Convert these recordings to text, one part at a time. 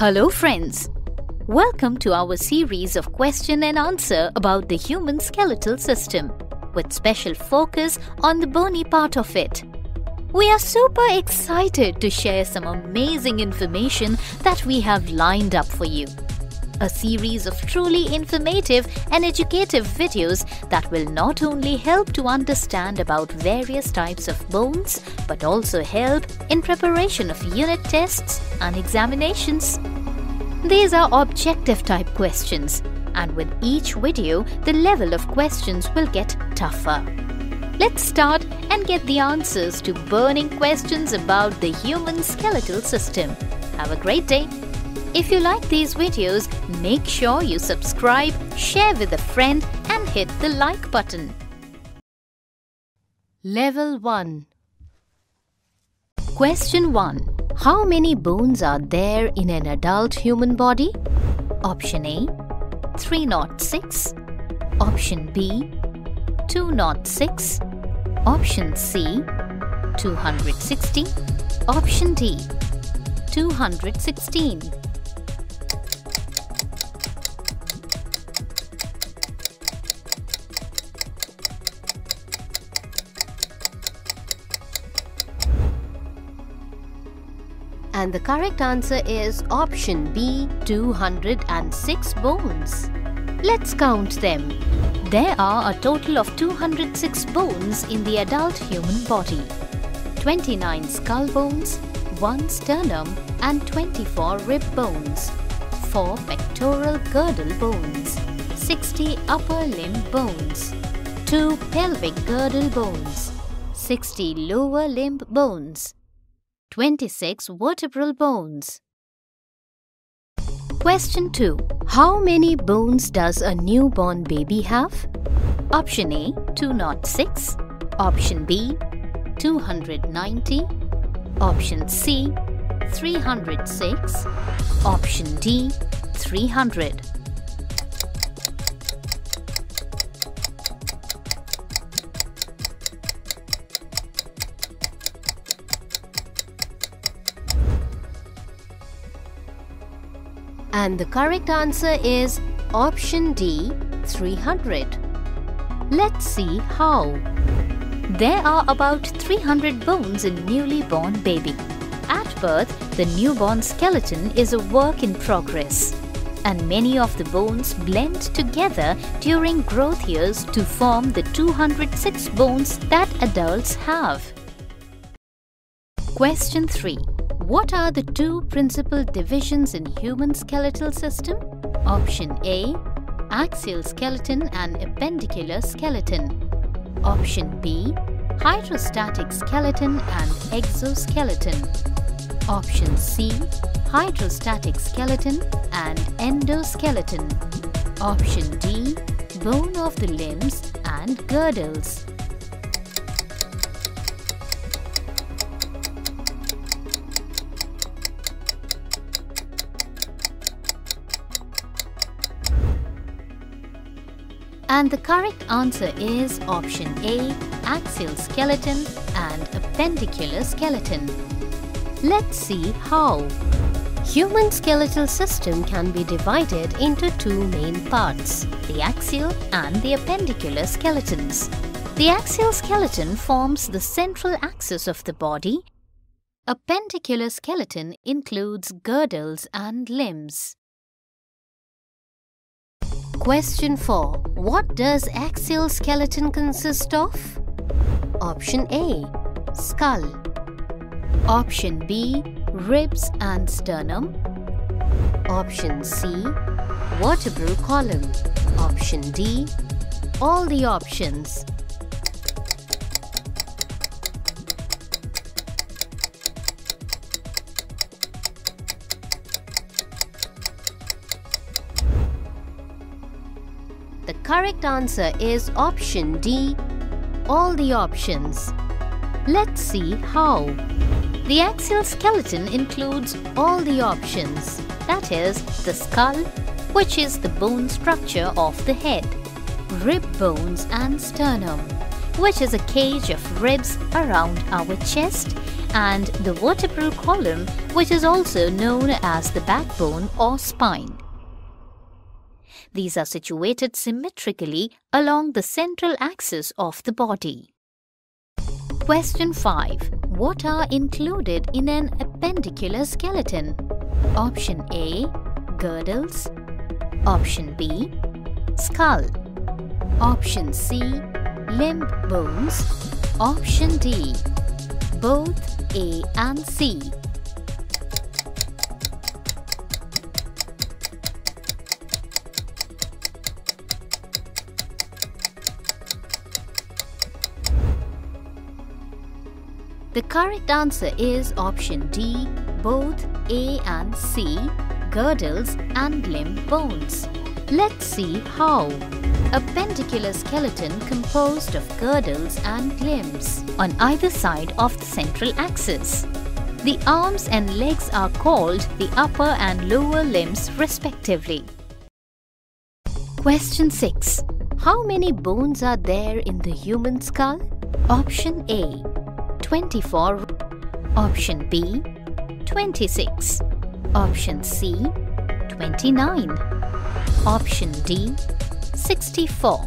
Hello, friends. Welcome to our series of question and answer about the human skeletal system, with special focus on the bony part of it. We are super excited to share some amazing information that we have lined up for you. A series of truly informative and educative videos that will not only help to understand about various types of bones but also help in preparation of unit tests and examinations. These are objective type questions and with each video the level of questions will get tougher. Let's start and get the answers to burning questions about the human skeletal system. Have a great day! If you like these videos, make sure you subscribe, share with a friend and hit the like button. Level 1 Question 1 How many bones are there in an adult human body? Option A 306 Option B 206 Option C 260 Option D 216 And the correct answer is option B 206 bones. Let's count them. There are a total of 206 bones in the adult human body. 29 skull bones, 1 sternum and 24 rib bones, 4 pectoral girdle bones, 60 upper limb bones, 2 pelvic girdle bones, 60 lower limb bones, 26 vertebral bones. Question 2. How many bones does a newborn baby have? Option A 206, Option B 290, Option C 306, Option D 300. And the correct answer is option D 300. Let's see how. There are about 300 bones in newly born baby. At birth, the newborn skeleton is a work in progress and many of the bones blend together during growth years to form the 206 bones that adults have. Question 3. What are the two principal divisions in human skeletal system? Option A. Axial skeleton and appendicular skeleton. Option B. Hydrostatic skeleton and exoskeleton. Option C. Hydrostatic skeleton and endoskeleton. Option D. Bone of the limbs and girdles. And the correct answer is option A, axial skeleton and appendicular skeleton. Let's see how. Human skeletal system can be divided into two main parts, the axial and the appendicular skeletons. The axial skeleton forms the central axis of the body. Appendicular skeleton includes girdles and limbs. Question 4. What does axial skeleton consist of? Option A. Skull. Option B. Ribs and sternum. Option C. Vertebral column. Option D. All the options. The correct answer is option D, all the options. Let's see how. The axial skeleton includes all the options, that is, the skull, which is the bone structure of the head, rib bones and sternum, which is a cage of ribs around our chest, and the vertebral column which is also known as the backbone or spine. These are situated symmetrically along the central axis of the body. Question 5. What are included in an appendicular skeleton? Option A. Girdles Option B. Skull Option C. Limb bones Option D. Both A and C. The correct answer is option D, both A and C, girdles and limb bones. Let's see how. A appendicular skeleton composed of girdles and limbs on either side of the central axis. The arms and legs are called the upper and lower limbs respectively. Question 6. How many bones are there in the human skull? Option A 24 Option B 26 Option C 29 Option D 64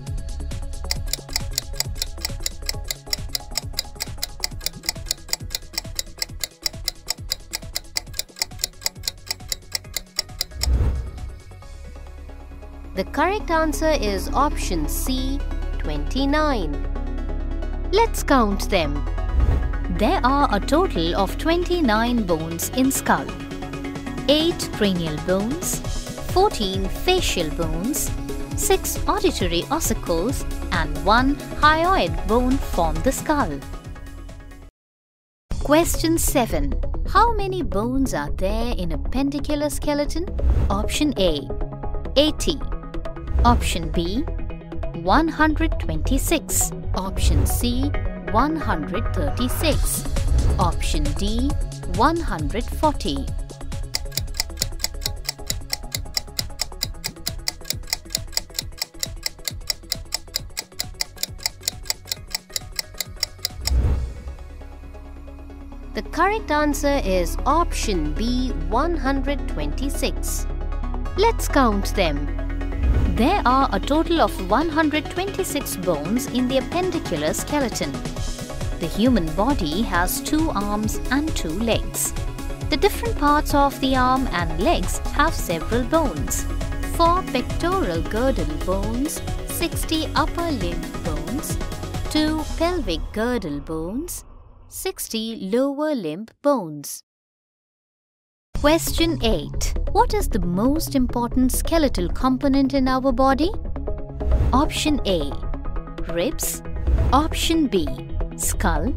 The correct answer is option C 29. Let's count them. There are a total of 29 bones in skull. 8 cranial bones, 14 facial bones, 6 auditory ossicles and 1 hyoid bone form the skull. Question 7. How many bones are there in a appendicular skeleton? Option A 80 Option B 126 Option C 136. Option D 140. The correct answer is option B 126. Let's count them. There are a total of 126 bones in the appendicular skeleton. The human body has two arms and two legs. The different parts of the arm and legs have several bones. 4 pectoral girdle bones, 60 upper limb bones, 2 pelvic girdle bones, 60 lower limb bones. Question 8. What is the most important skeletal component in our body? Option A. Ribs Option B skull.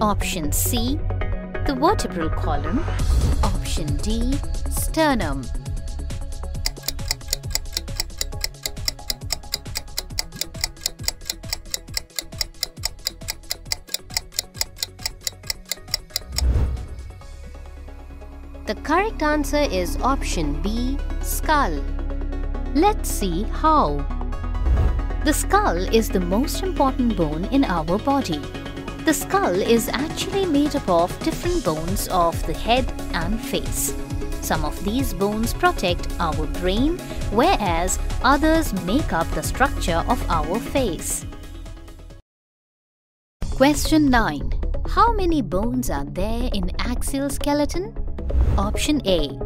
Option C, the vertebral column. Option D, sternum. The correct answer is option B, skull. Let's see how. The skull is the most important bone in our body. The skull is actually made up of different bones of the head and face. Some of these bones protect our brain, whereas others make up the structure of our face. Question 9. How many bones are there in axial skeleton? Option A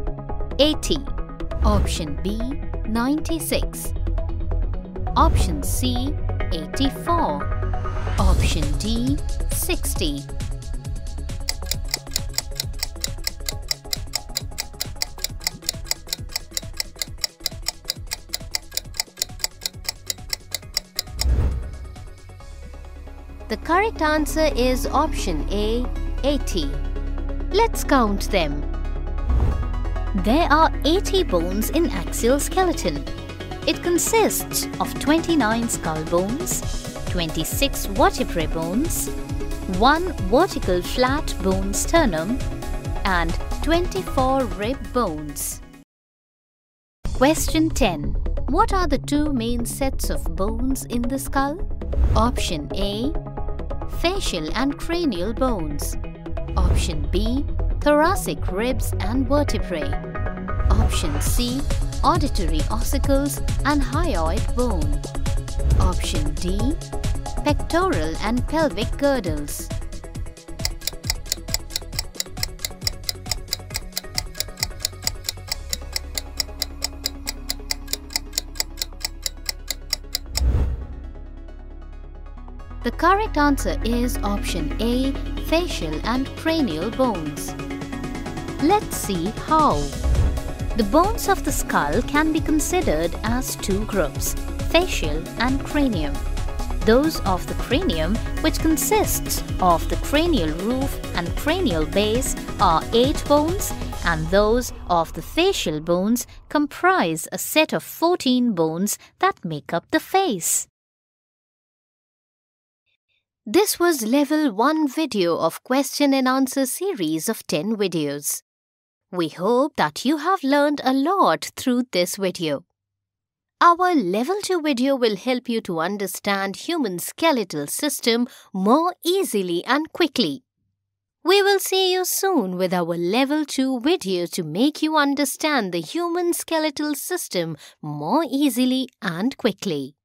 80 Option B 96 Option C 84 Option D 60 The correct answer is option A 80. Let's count them. There are 80 bones in axial skeleton. It consists of 29 skull bones, 26 vertebrae bones, 1 vertical flat bone sternum and 24 rib bones. Question 10. What are the two main sets of bones in the skull? Option A. Facial and cranial bones. Option B. Thoracic ribs and vertebrae. Option C. Auditory ossicles and hyoid bone. Option D. Pectoral and pelvic girdles. The correct answer is option A, facial and cranial bones. Let's see how. The bones of the skull can be considered as two groups, facial and cranium. Those of the cranium, which consists of the cranial roof and cranial base, are 8 bones and those of the facial bones comprise a set of 14 bones that make up the face. This was level 1 video of question and answer series of 10 videos. We hope that you have learned a lot through this video. Our level 2 video will help you to understand human skeletal system more easily and quickly. We will see you soon with our level 2 video to make you understand the human skeletal system more easily and quickly.